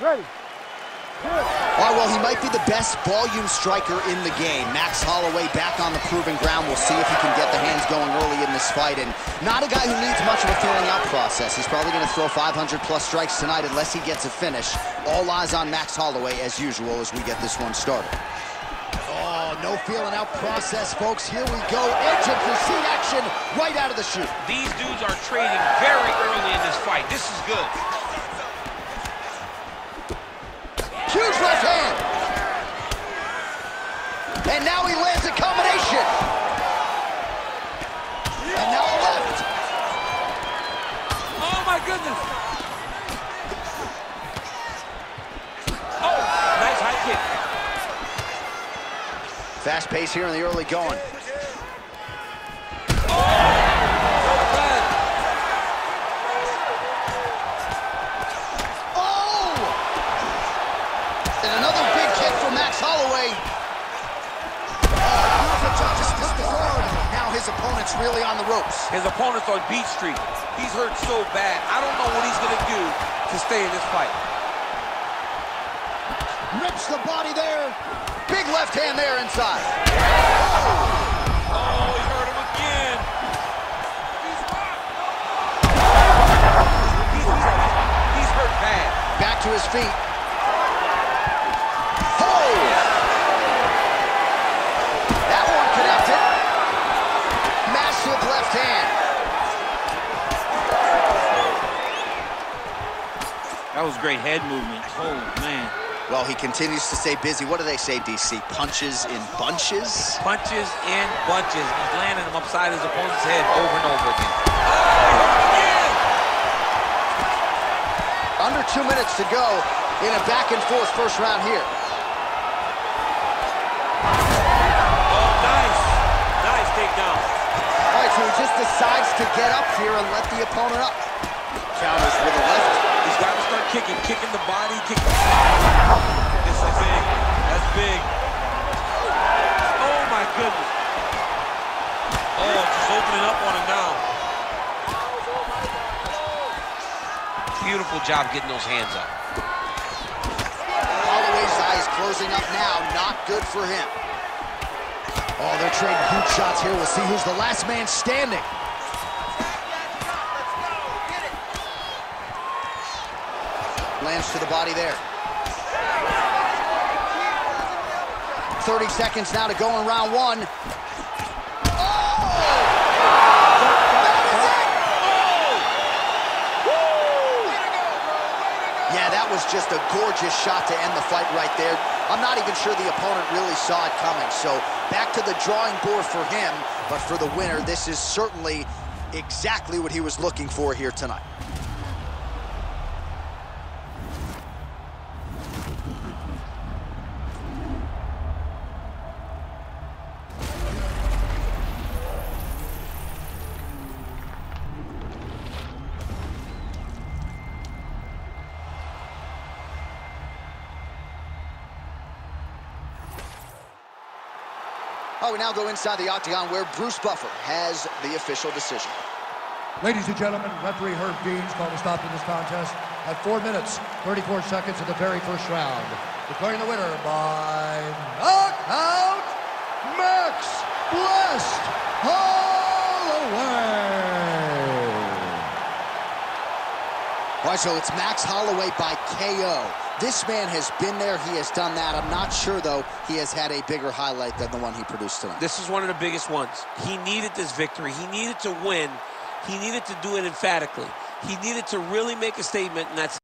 Ready. All right, well, he might be the best volume striker in the game. Max Holloway back on the proven ground. We'll see if he can get the hands going early in this fight. And not a guy who needs much of a feeling out process. He's probably going to throw 500-plus strikes tonight unless he gets a finish. All eyes on Max Holloway, as usual, as we get this one started. Oh, no feeling out process, folks. Here we go. Edge of your seat action right out of the chute. These dudes are trading very early in this fight. This is good. Huge left hand. And now he lands a combination. And now a left. Oh, my goodness. Oh, nice high kick. Fast pace here in the early going. His opponent's really on the ropes. His opponent's on Beat Street. He's hurt so bad. I don't know what he's going to do to stay in this fight. Rips the body there. Big left hand there inside. Oh, he hurt him again. He's He's, he's hurt bad. Back to his feet. That was great head movement. Oh, man. Well, he continues to stay busy. What do they say, DC? Punches in bunches? Punches in bunches. He's landing them upside his opponent's head over and over again. Oh, Under two minutes to go in a back and forth first round here. Oh, nice. Nice takedown. All right, so he just decides to get up here and let the opponent up. Counters with a left. He's got to start kicking, kicking the body, kicking. This is big. That's big. Oh my goodness. Oh, just opening up on him now. Beautiful job getting those hands up. Holloway's eyes closing up now. Not good for him. Oh, they're trading huge shots here. We'll see who's the last man standing. Lands to the body there. 30 seconds now to go in round one. Oh! Oh! Yeah, that was just a gorgeous shot to end the fight right there. I'm not even sure the opponent really saw it coming. So back to the drawing board for him, but for the winner, this is certainly exactly what he was looking for here tonight. Oh, we now go inside the octagon where Bruce Buffer has the official decision. Ladies and gentlemen, referee Herb Deans called a stop to this contest at 4 minutes, 34 seconds of the very first round. Declaring the winner by knockout, Max Blessed Holloway. All so it's Max Holloway by KO. This man has been there. He has done that. I'm not sure, though, he has had a bigger highlight than the one he produced tonight. This is one of the biggest ones. He needed this victory. He needed to win. He needed to do it emphatically. He needed to really make a statement, and that's